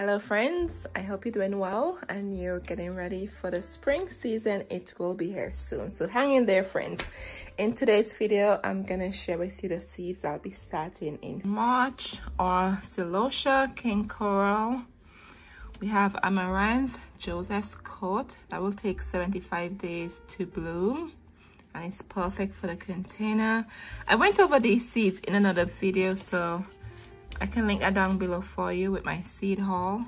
Hello friends, I hope you're doing well and you're getting ready for the spring season. It will be here soon, so hang in there friends. In today's video, I'm gonna share with you the seeds I'll be starting in March or Celosia, King Coral. We have Amaranth, Joseph's Coat. That will take 75 days to bloom and it's perfect for the container. I went over these seeds in another video, so I can link that down below for you with my seed haul.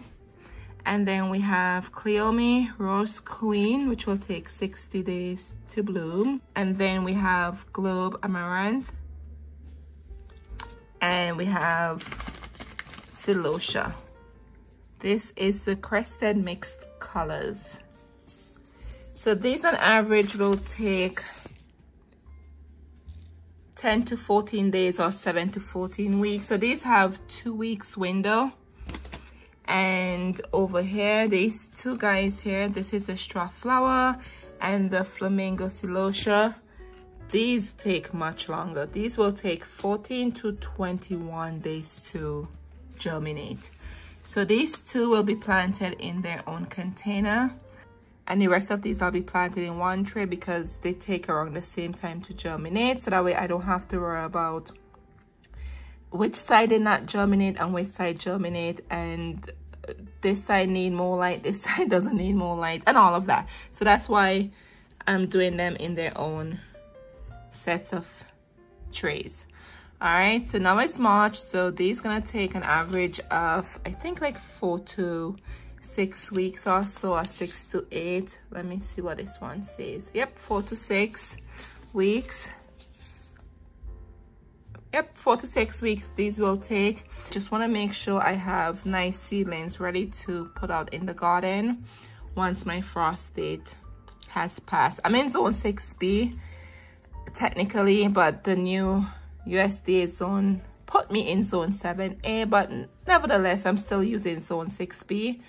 And then we have Cleome Rose Queen, which will take 60 days to bloom. And then we have Globe Amaranth. And we have Celosia. This is the Crested Mixed Colors. So these on average will take 10 to 14 days or 7 to 14 weeks. So these have two weeks window. And over here, these two guys here, this is the straw flower and the flamingo celosia. These take much longer. These will take 14 to 21 days to germinate. So these two will be planted in their own container and the rest of these I'll be planted in one tray because they take around the same time to germinate. So that way I don't have to worry about which side did not germinate and which side germinate. And this side need more light this side doesn't need more light and all of that. So that's why I'm doing them in their own sets of trays all right so now it's March so these gonna take an average of I think like four to six weeks or so or six to eight. Let me see what this one says. Yep four to six weeks. Yep four to six weeks these will take. Just want to make sure i have nice seedlings ready to put out in the garden once my frost date has passed. I'm in zone 6b technically but the new usda zone put me in zone 7a but nevertheless i'm still using zone 6b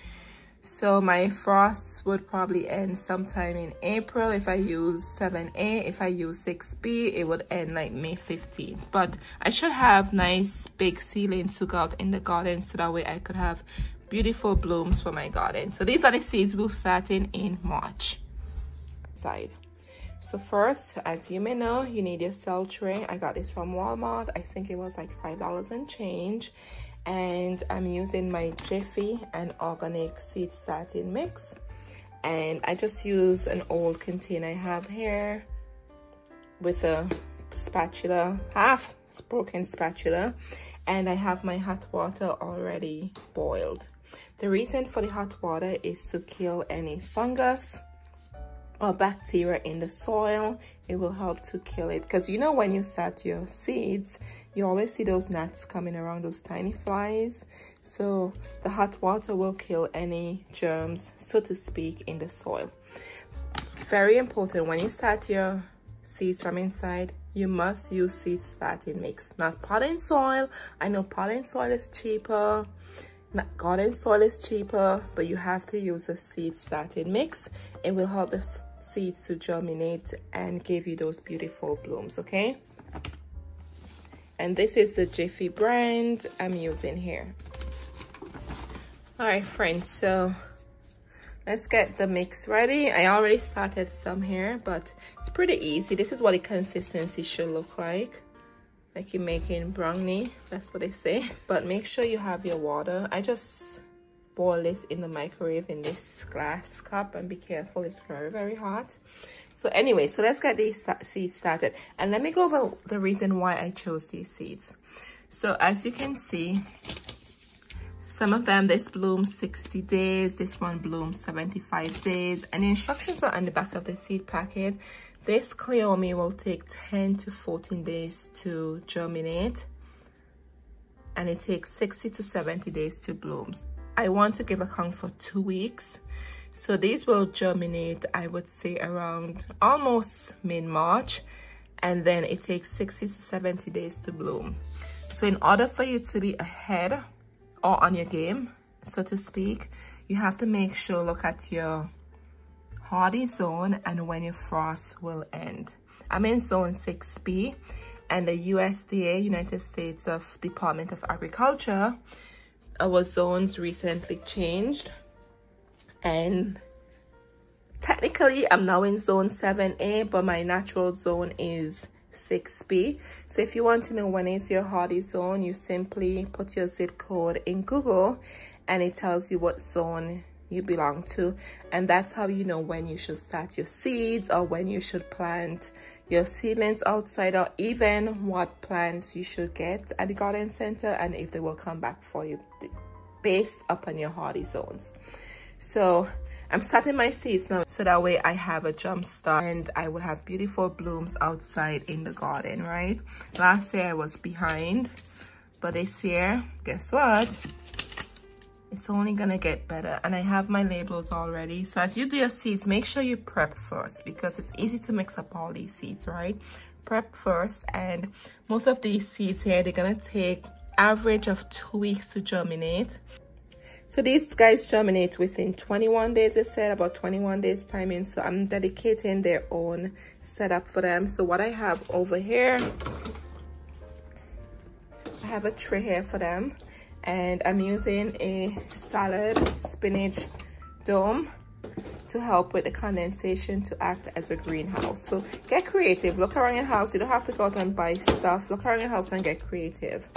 so my frosts would probably end sometime in april. If i use 7a if i use 6b it would end like may 15th but i should have nice big seedlings to out in the garden so that way i could have beautiful blooms for my garden. So these are the seeds we'll start in in march. Side. So first as you may know you need your cell tray. I got this from walmart. I think it was like five dollars and change and I'm using my Jiffy and organic seed starting mix. And I just use an old container I have here with a spatula half broken spatula. And I have my hot water already boiled. The reason for the hot water is to kill any fungus or bacteria in the soil it will help to kill it. Because you know when you start your seeds you always see those gnats coming around those tiny flies. So the hot water will kill any germs so to speak in the soil. Very important when you start your seeds from inside you must use seed starting mix not potting soil. I know potting soil is cheaper garden soil is cheaper but you have to use a seed starting mix it will help the seeds to germinate and give you those beautiful blooms okay? And this is the jiffy brand i'm using here. All right friends so let's get the mix ready. I already started some here but it's pretty easy. This is what the consistency should look like like you're making brownie that's what they say. But make sure you have your water. I just boil this in the microwave in this glass cup and be careful it's very very hot. So anyway so let's get these seeds started. And let me go over the reason why i chose these seeds. So as you can see some of them this blooms 60 days this one blooms 75 days. And the instructions are on the back of the seed packet this cleome will take 10 to 14 days to germinate and it takes 60 to 70 days to bloom I want to give a count for two weeks. So these will germinate, I would say around almost mid-March. And then it takes 60 to 70 days to bloom. So in order for you to be ahead or on your game, so to speak, you have to make sure, look at your hardy zone and when your frost will end. I'm in zone 6B and the USDA, United States of Department of Agriculture, our zones recently changed and technically I'm now in zone 7A but my natural zone is 6B so if you want to know when is your hardy zone you simply put your zip code in Google and it tells you what zone you belong to. And that's how you know when you should start your seeds or when you should plant your seedlings outside or even what plants you should get at the garden center and if they will come back for you based upon your hardy zones. So I'm starting my seeds now so that way I have a jump start and I will have beautiful blooms outside in the garden right? Last year I was behind but this year guess what it's only gonna get better and i have my labels already. So as you do your seeds make sure you prep first because it's easy to mix up all these seeds right? Prep first and most of these seeds here they're gonna take average of two weeks to germinate. So these guys germinate within 21 days it said about 21 days timing so i'm dedicating their own setup for them. So what i have over here i have a tray here for them and I'm using a salad spinach dome to help with the condensation to act as a greenhouse. So get creative, look around your house. You don't have to go out and buy stuff. Look around your house and get creative.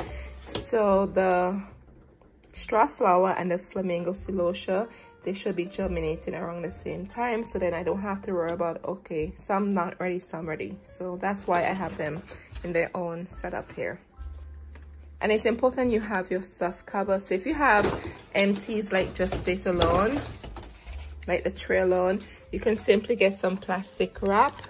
So the straw flower and the flamingo celosia, they should be germinating around the same time. So then I don't have to worry about, okay, some not ready, some ready. So that's why I have them in their own setup here and it's important you have your stuff covered. So if you have empties like just this alone like the tray alone you can simply get some plastic wrap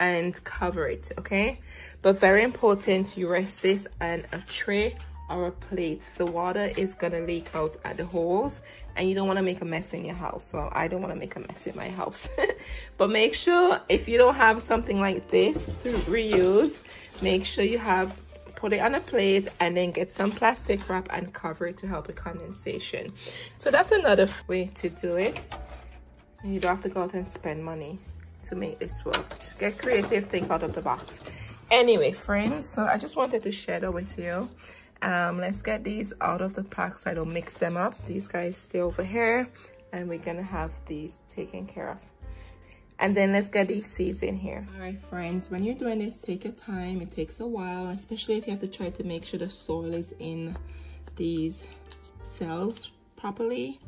and cover it okay? But very important you rest this on a tray or a plate. The water is gonna leak out at the holes and you don't want to make a mess in your house. Well i don't want to make a mess in my house. But make sure if you don't have something like this to reuse make sure you have put it on a plate and then get some plastic wrap and cover it to help with condensation. So that's another way to do it. You don't have to go out and spend money to make this work. Get creative think out of the box. Anyway friends so i just wanted to share that with you. Um, let's get these out of the pack so i don't mix them up. These guys stay over here and we're gonna have these taken care of and then let's get these seeds in here. All right friends when you're doing this take your time. It takes a while especially if you have to try to make sure the soil is in these cells properly.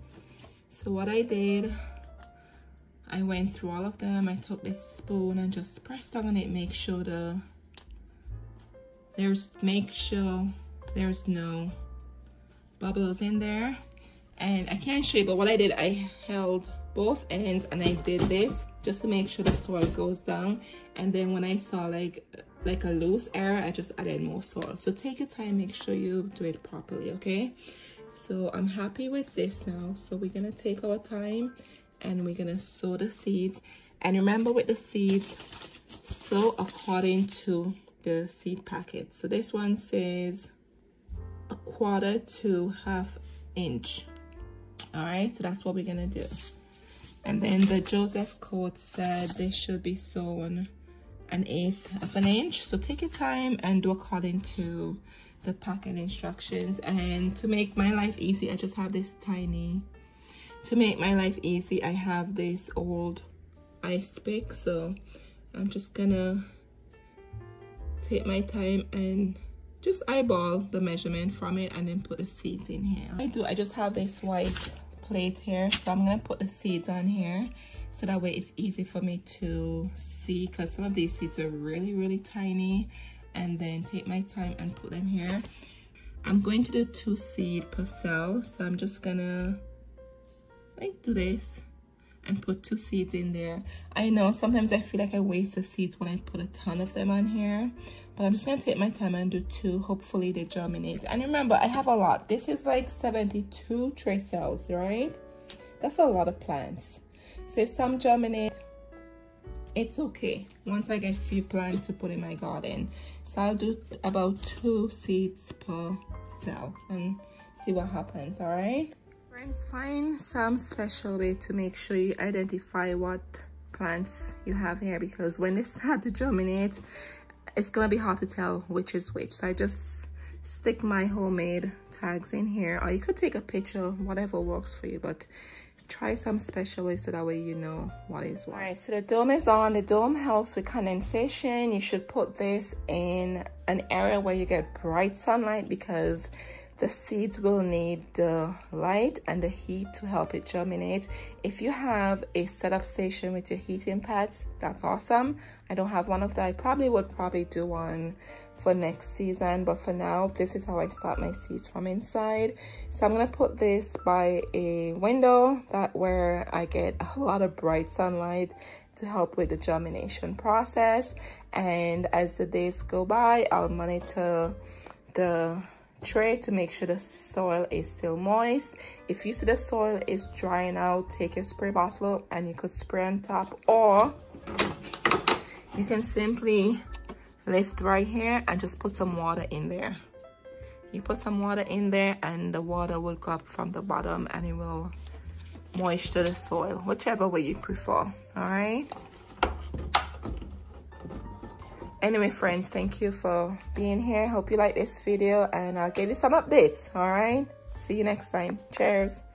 So what i did i went through all of them. I took this spoon and just pressed on it make sure the there's make sure there's no bubbles in there. And i can't show you but what i did i held both ends and i did this just to make sure the soil goes down. And then when I saw like like a loose area I just added more soil. So take your time make sure you do it properly okay? So I'm happy with this now. So we're gonna take our time and we're gonna sow the seeds. And remember with the seeds sow according to the seed packet. So this one says a quarter to half inch. All right so that's what we're gonna do and then the Joseph coat said they should be sown an eighth of an inch. So take your time and do according to the packet instructions. And to make my life easy, I just have this tiny, to make my life easy, I have this old ice pick. So I'm just gonna take my time and just eyeball the measurement from it and then put the seeds in here. I do, I just have this white plate here. So i'm to put the seeds on here so that way it's easy for me to see because some of these seeds are really really tiny. And then take my time and put them here. I'm going to do two seed per cell. So i'm just gonna like do this and put two seeds in there. I know sometimes i feel like i waste the seeds when i put a ton of them on here but i'm just gonna take my time and do two. Hopefully they germinate. And remember i have a lot. This is like 72 tray cells right? That's a lot of plants. So if some germinate it's okay. Once i get a few plants to put in my garden. So i'll do about two seeds per cell and see what happens all right friends find some special way to make sure you identify what plants you have here because when they start to germinate it's gonna be hard to tell which is which so i just stick my homemade tags in here or you could take a picture whatever works for you but try some special way so that way you know what is what. All right, so the dome is on. The dome helps with condensation. You should put this in an area where you get bright sunlight because the seeds will need the light and the heat to help it germinate. If you have a setup station with your heating pads, that's awesome. I don't have one of that. I probably would probably do one for next season but for now this is how I start my seeds from inside so I'm gonna put this by a window that where I get a lot of bright sunlight to help with the germination process and as the days go by I'll monitor the tray to make sure the soil is still moist. If you see the soil is drying out take your spray bottle and you could spray on top. Or you can simply lift right here and just put some water in there. You put some water in there and the water will go up from the bottom and it will moisture the soil whichever way you prefer all right anyway friends thank you for being here. Hope you like this video and i'll give you some updates all right? See you next time. Cheers